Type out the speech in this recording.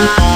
Bye.